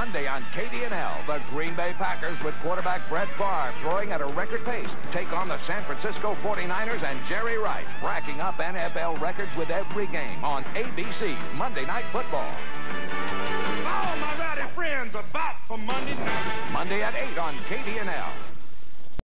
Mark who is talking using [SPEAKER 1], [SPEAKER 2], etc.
[SPEAKER 1] Monday on KDNL, the Green Bay Packers with quarterback Brett Favre throwing at a record pace take on the San Francisco 49ers and Jerry Rice racking up NFL records with every game on ABC Monday Night Football.
[SPEAKER 2] All my rowdy friends are for Monday night.
[SPEAKER 1] Monday at 8 on KDNL.